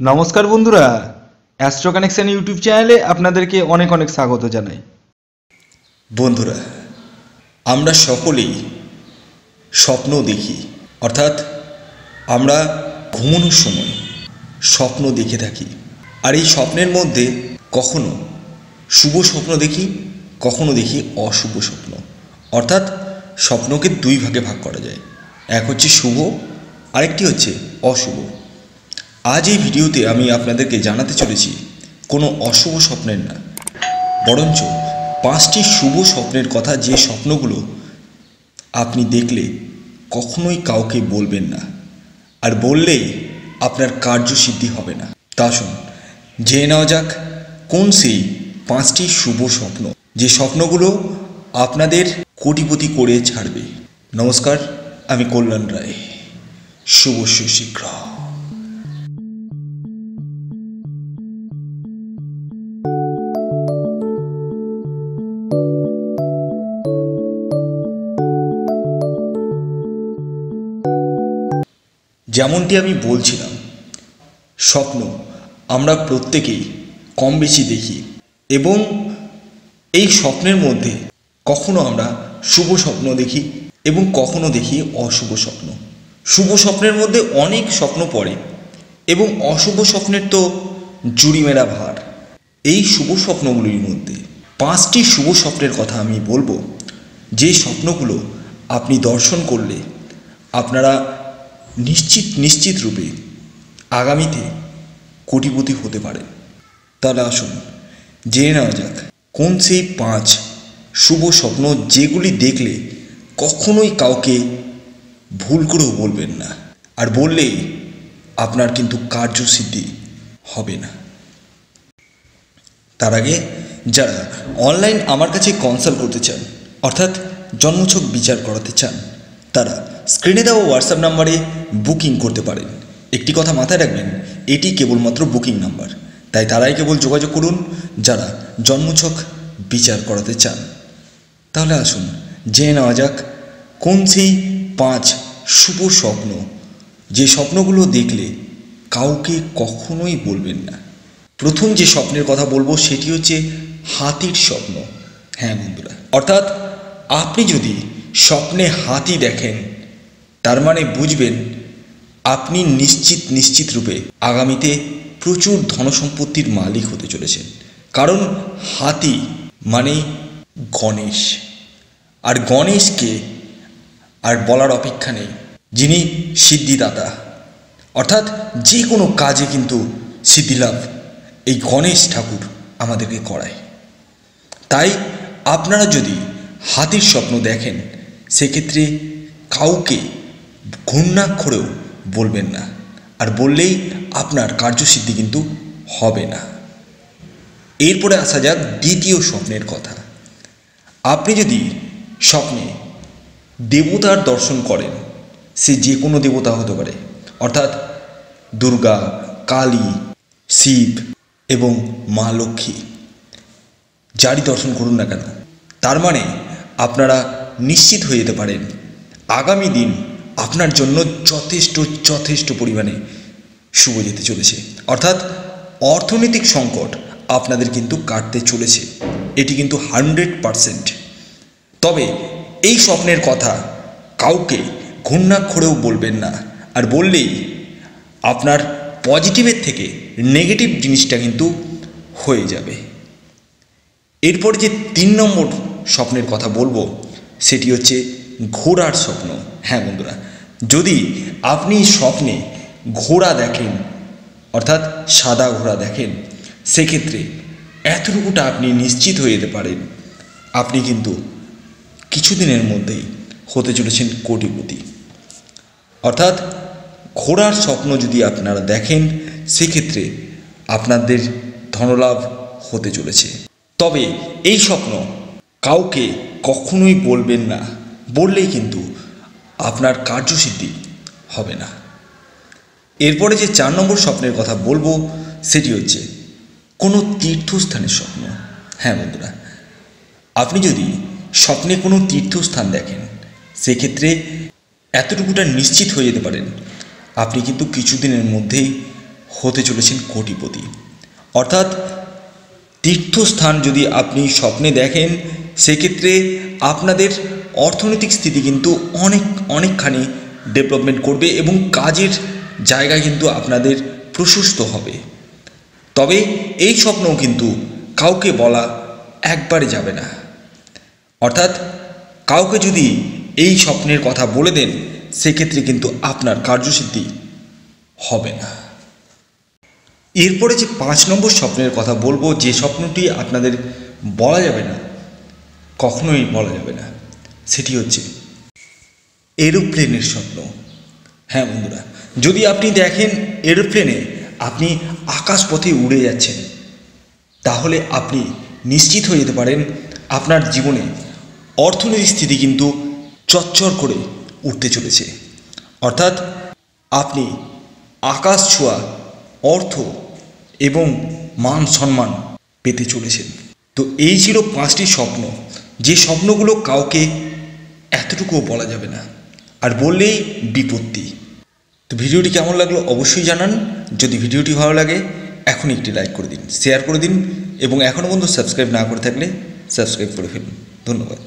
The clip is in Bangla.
নমস্কার বন্ধুরা অ্যাস্ট্রো কানেকশন ইউটিউব চ্যানেলে আপনাদেরকে অনেক অনেক স্বাগত জানাই। বন্ধুরা, আমরা সকলেই স্বপ্ন দেখি। অর্থাৎ আমরা ঘুমানোর সময় স্বপ্ন দেখে থাকি। আর এই স্বপ্নের মধ্যে কখনো শুভ স্বপ্ন দেখি, কখনো দেখি অশুভ স্বপ্ন। অর্থাৎ স্বপ্নকে দুই ভাগে ভাগ করা যায়। এক হচ্ছে শুভ, আরেকটি হচ্ছে অশুভ। আজ এই ভিডিওতে আমি আপনাদেরকে জানাতে চলেছি, কোনো অশুভ স্বপ্নের না। বরঞ্চ পাঁচটি শুভ স্বপ্নের কথা যে স্বপ্নগুলো আপনি দেখলে কখনোই কাউকে বলবেন না, আর বললেই আপনার কার্যসিদ্ধি হবে না। তা শুন জেনে নেওয়া যাক কোন সেই পাঁচটি শুভ স্বপ্ন যে স্বপ্নগুলো আপনাদের কোটিপতি করে ছাড়বে। নমস্কার, আমি কল্যাণ রায়। শুভ সুশীঘ্র যেমনটি আমি বলছিলাম, স্বপ্ন আমরা প্রত্যেকেই কম বেশি দেখি এবং এই স্বপ্নের মধ্যে কখনো আমরা শুভ স্বপ্ন দেখি এবং কখনো দেখি অশুভ স্বপ্ন। শুভ স্বপ্নের মধ্যে অনেক স্বপ্ন পড়ে এবং অশুভ স্বপ্নের তো জুড়ি মেরা ভার। এই শুভ স্বপ্নগুলির মধ্যে পাঁচটি শুভ স্বপ্নের কথা আমি বলব। যে স্বপ্নগুলো আপনি দর্শন করলে আপনারা নিশ্চিত নিশ্চিত রূপে আগামীতে কোটিপতি হতে পারেন তাহলে আসুন, জেনে নেওয়া যাক, কোন সেই পাঁচ শুভ স্বপ্ন যেগুলি দেখলে কখনোই কাউকে ভুল করেও বলবেন না। আর বললেই আপনার কিন্তু কার্যসিদ্ধি হবে না। তার আগে যারা অনলাইন আমার কাছে কনসাল্ট করতে চান, অর্থাৎ জন্মছক বিচার করাতে চান, তারা স্ক্রিনে দেওয়া হোয়াটসঅ্যাপ নাম্বারে বুকিং করতে পারেন। একটি কথা মাথায় রাখবেন, এটি কেবলমাত্র বুকিং নাম্বার তাই তারাই কেবল যোগাযোগ করুন যারা জন্মছক বিচার করাতে চান। তাহলে আসুন, জেনে নেওয়া যাক, কোন সেই পাঁচ শুভ স্বপ্ন? যে স্বপ্নগুলো দেখলে কাউকে কখনোই বলবেন না। প্রথম যে স্বপ্নের কথা বলব সেটি হচ্ছে হাতির স্বপ্ন। হ্যাঁ বন্ধুরা, অর্থাৎ আপনি যদি স্বপ্নে হাতি দেখেন তার মানে বুঝবেন, আপনি নিশ্চিত নিশ্চিত রূপে আগামীতে প্রচুর ধনসম্পত্তির মালিক হতে চলেছেন। কারণ হাতি মানে গণেশ। আর গণেশকে আর বলার অপেক্ষা নেই, যিনি সিদ্ধিদাতা। অর্থাৎ যে কোনো কাজে কিন্তু সিদ্ধিলাভ এই গণেশ ঠাকুর আমাদেরকে করায়। তাই আপনারা যদি হাতির স্বপ্ন দেখেন, সেক্ষেত্রে কাউকে ঘূর্ণাক্ষরেও বলবেন না। আর বললেই আপনার কার্যসিদ্ধি কিন্তু হবে না। এরপরে আসা যাক দ্বিতীয় স্বপ্নের কথা। আপনি যদি স্বপ্নে দেবতার দর্শন করেন, সে যে কোনো দেবতা হতে পারে, অর্থাৎ দুর্গা, কালী, শিব এবং মা লক্ষ্মী, যারই দর্শন করুন না কেন, তার মানে আপনারা নিশ্চিত হয়ে যেতে পারেন, আগামী দিন আপনার জন্য যথেষ্ট যথেষ্ট পরিমাণে শুভ যেতে চলেছে। অর্থাৎ অর্থনৈতিক সংকট আপনাদের কিন্তু কাটতে চলেছে। এটি কিন্তু হান্ড্রেড পারসেন্ট। তবে এই স্বপ্নের কথা কাউকে ঘূর্ণাক্ষরেও বলবেন না। আর বললেই আপনার পজিটিভের থেকে নেগেটিভ জিনিসটা কিন্তু হয়ে যাবে। এরপর যে তিন নম্বর স্বপ্নের কথা বলব, সেটি হচ্ছে ঘোড়ার স্বপ্ন। হ্যাঁ বন্ধুরা যদি আপনি স্বপ্নে ঘোড়া দেখেন, অর্থাৎ সাদা ঘোড়া দেখেন, সেক্ষেত্রে এতটুকুটা আপনি নিশ্চিত হয়ে যেতে পারেন, আপনি কিন্তু কিছুদিনের মধ্যেই হতে চলেছেন কোটিপতি। অর্থাৎ ঘোড়ার স্বপ্ন যদি আপনারা দেখেন, সেক্ষেত্রে আপনাদের ধনলাভ হতে চলেছে। তবে এই স্বপ্ন কাউকে কখনোই বলবেন না, বললেই কিন্তু আপনার কার্যসিদ্ধি হবে না। এরপরে যে চার নম্বর স্বপ্নের কথা বলব, সেটি হচ্ছে কোনো তীর্থস্থানের স্বপ্ন। হ্যাঁ বন্ধুরা, আপনি যদি স্বপ্নে কোনো তীর্থস্থান দেখেন, সেক্ষেত্রে এতটুকুটা নিশ্চিত হয়ে যেতে পারেন, আপনি কিন্তু কিছুদিনের মধ্যেই হতে চলেছেন কোটিপতি। অর্থাৎ তীর্থস্থান যদি আপনি স্বপ্নে দেখেন, সেক্ষেত্রে আপনাদের অর্থনৈতিক স্থিতি কিন্তু অনেক, অনেকখানি ডেভেলপমেন্ট করবে এবং কাজের জায়গা কিন্তু আপনাদের প্রশস্ত হবে। তবে এই স্বপ্নও কিন্তু কাউকে বলা একবারে যাবে না। অর্থাৎ কাউকে যদি এই স্বপ্নের কথা বলে দেন, সেক্ষেত্রে কিন্তু আপনার কার্যসিদ্ধি হবে না। এরপরে যে পাঁচ নম্বর স্বপ্নের কথা বলব, যে স্বপ্নটি আপনাদের বলা যাবে না, কখনোই বলা যাবে না। সেটি হচ্ছে এরোপ্লেনের স্বপ্ন। হ্যাঁ বন্ধুরা, যদি আপনি দেখেন এরোপ্লেনে আপনি আকাশপথে উড়ে যাচ্ছেন, তাহলে আপনি নিশ্চিত হয়ে যেতে পারেন আপনার জীবনে অর্থনৈতিক স্থিতি কিন্তু চচ্চর করে উঠতে চলেছে। অর্থাৎ আপনি আকাশ ছোঁয়া, অর্থ এবং মান সম্মান পেতে চলেছেন। তো এই ছিল পাঁচটি স্বপ্ন। যে স্বপ্নগুলো কাউকে এতটুকুও বলা যাবে না। আর বললেই বিপত্তি। তো ভিডিওটি কেমন লাগল অবশ্যই জানান। যদি ভিডিওটি ভালো লাগে এখন একটি লাইক করে দিন, শেয়ার করে দিন, এবং এখনও পর্যন্ত সাবস্ক্রাইব না করে থাকলে সাবস্ক্রাইব করে ফেলুন। ধন্যবাদ।